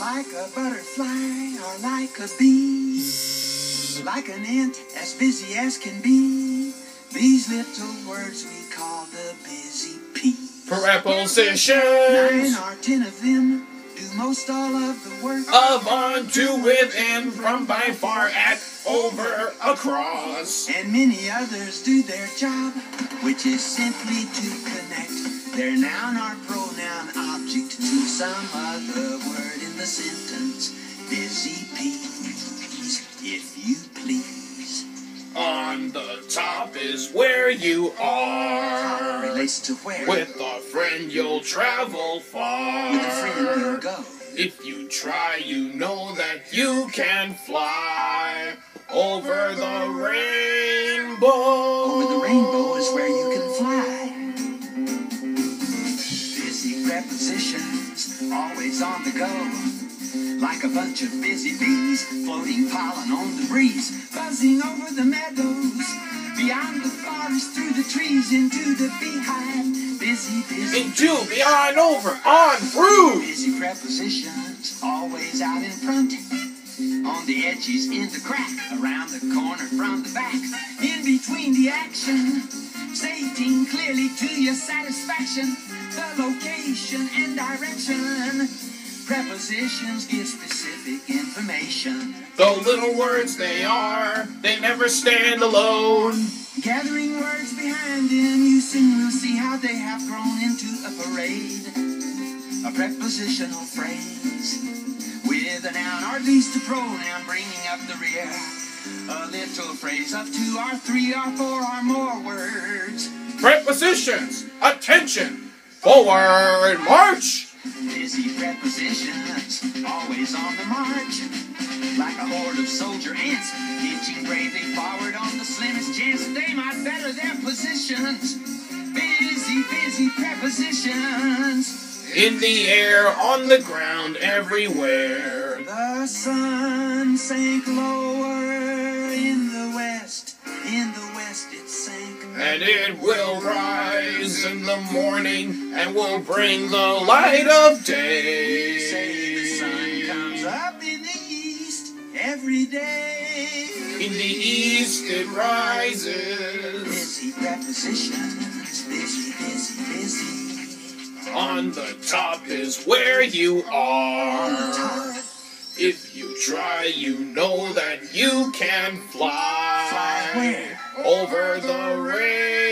like a butterfly or like a bee, like an ant as busy as can be. These little words we call the busy. Nine Prepositions or ten of them do most all of the work. of on to within from by far at over across. And many others do their job, which is simply to connect their noun or pronoun object to some other word in the sentence. Busy peas, if you please. On the top is where you are. relates to where? With a friend you'll travel far. With a friend you'll go. If you try, you know that you can fly over the rainbow. Over the rainbow is where you can fly. Prepositions, always on the go. Like a bunch of busy bees, floating pollen on the breeze, buzzing over the meadows, beyond the forest, through the trees, into the beehive. Busy, busy, Into, behind, over, on, through. busy prepositions, always out in front. On the edges, in the crack, around the corner, from the back, in between the action, clearly to your satisfaction the location and direction. Prepositions give specific information. The little words they are, they never stand alone. Gathering words behind them, you soon will see how they have grown into a parade. A prepositional phrase with a noun or at least a pronoun bringing up the rear. A little phrase of two or three or four or more words. Prepositions, attention, forward march. Busy prepositions, always on the march. Like a horde of soldier ants, hitching bravely forward on the slimmest chance that they might better their positions. Busy, busy prepositions. In the air, on the ground, everywhere. The sun sank lower And it will rise in the morning and will bring the light of day. Say the sun comes up in the east every day. In the east it rises. Busy prepositions, busy, busy, busy. On the top is where you On the are. If you try, you know that you can fly. Fly? Over the rainbow.